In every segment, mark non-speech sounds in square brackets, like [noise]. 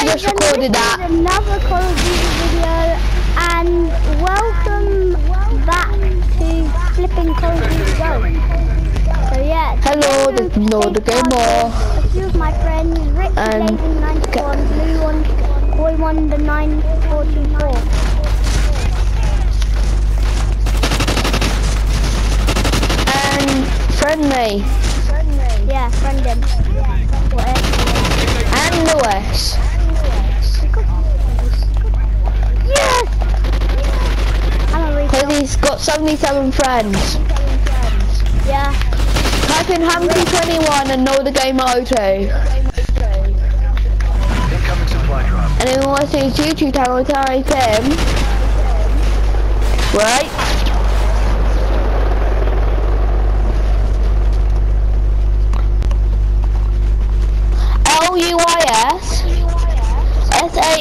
I just and recorded this that. is another Call of Duty video, and welcome back to Flipping Call of Duty Go. So yeah. Hello, today this is Lord the take Gamer. A few of my friends, Rick And- Blazing 91, Blue One, Boy Wonder 9424. And friend me. Yeah, friend him. Whatever. And Lewis. Yes! I'm a Because refill. he's got 77 friends. Yeah. Type in hampy21 and know the game 02. Incoming supply drop. And you want to see his YouTube channel, type him. Right? L U I S S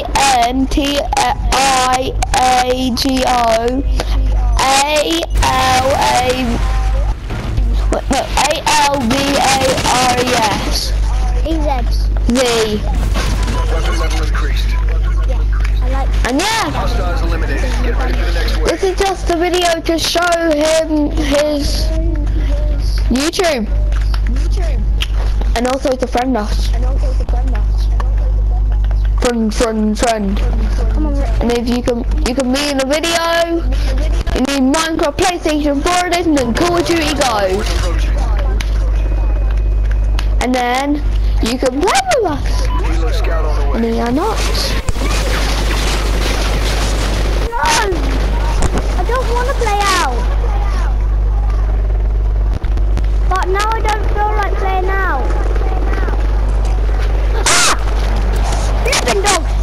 A A A L A no A L V A R E S increased. I like and yeah. This is just a video to show him his YouTube. And also to friend us. Friend, friend, friend. Come on, And if you can, you can be in the video. You need Minecraft, PlayStation 4 edition, and Call of Duty Go. And then you can play with us. Helo scout on the And they are not. No! I don't want to play out. But now I don't feel like playing out. Ah! Flipping dogs!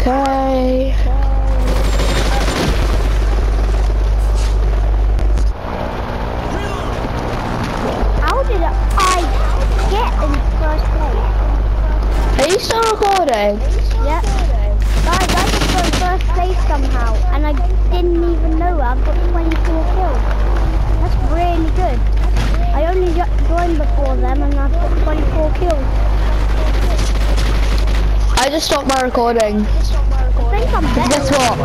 Okay. How did I get in first place? Are you still? Yep. Guys, I just got first place somehow, and I didn't even know I've got 24 kills. That's really good. I only jo- joined before them, and I've got 24 kills. I just stopped my recording. I think I'm better. Guess what?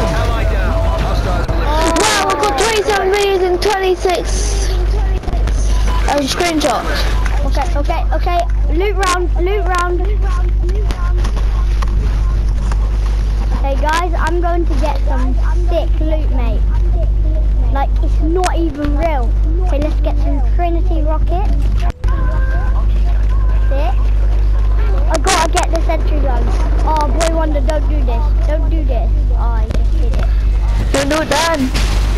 Ally down. Hostiles eliminated. Wow, we've got 27 videos and 26 um, screenshots. Okay, okay, okay. Loot round, loot round. Hey guys, I'm going to get some sick loot, mate. Like, it's not even real. Okay, let's get some Trinity rockets. Sick. I gotta get the sentry gun. Oh, boy wonder, don't do this. Don't do this. Oh, I just did it. Don't do it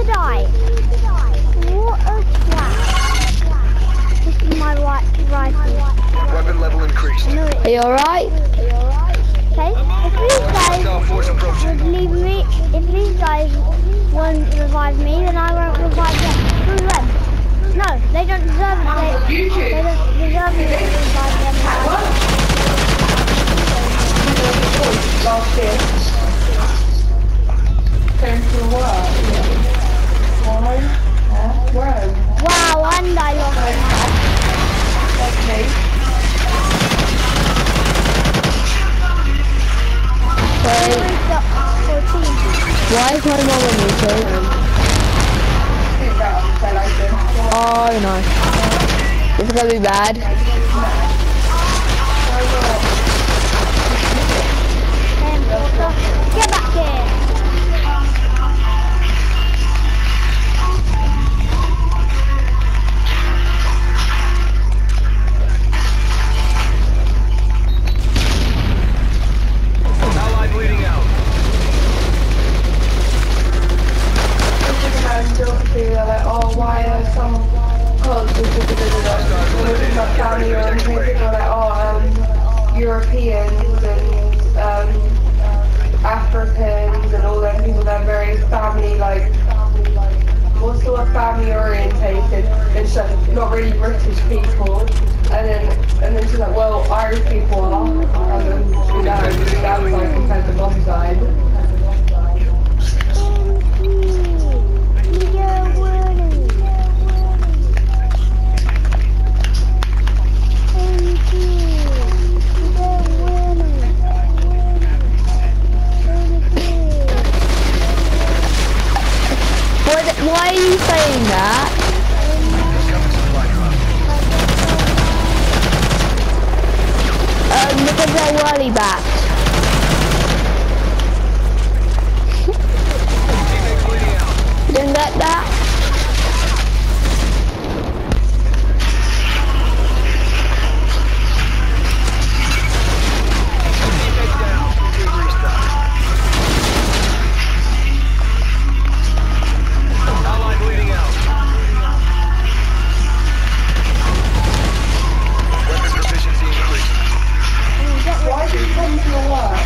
Leaving me to die. What a twat. This is my right rifle. Weapon level increased. I know it. Are you alright? Okay? If these guys would leave me, if these guys won't revive me, then I won't revive them. Them. Is my mom YouTube? Sit so. Oh no. This is gonna be bad. Why are some cultures living like family or anything? People are like, oh, um, Europeans and um, Africans and all them people, they're very family, like, more sort of family orientated and so not really British people. And then, and then she's like, well, Irish people why are you saying that? Um, because they're whirly out. [laughs] Didn't get that? Why do you come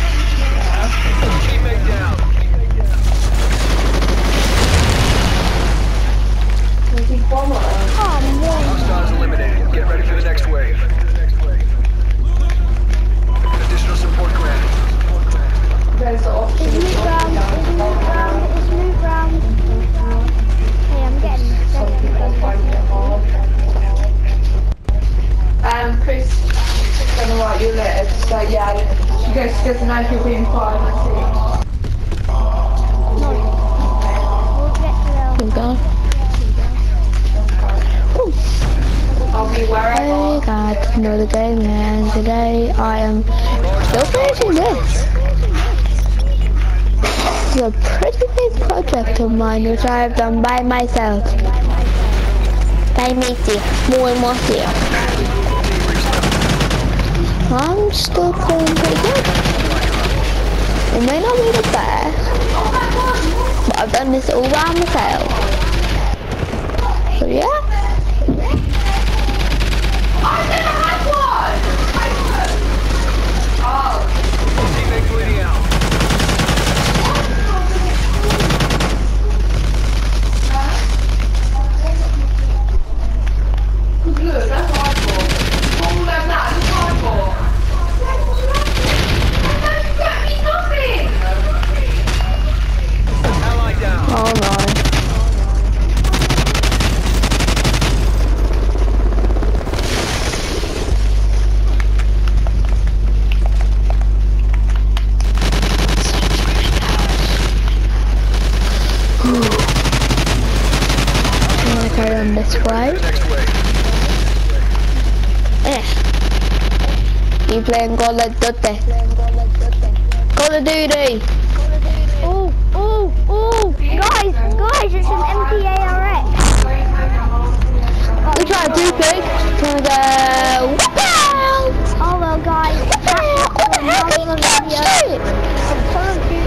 Hey guys, another game and today I am still finishing this. It's a pretty big project of mine which I have done by myself. By myself, more and more here. I'm still playing pretty good. It may not be the best, but I've done this all by myself. So yeah. Teammate bleeding out. Good, that's hardcore. All them that, that's hardcore. That doesn't get me nothing. Allied down. Oh no. This way. The next way. Eh. You playing Call of Duty? Call of Duty. Oh, oh, oh! Guys, guys, it's an MPARX. We try to do big to the. The hell? Oh well, guys, What [laughs] the heck? What the heck?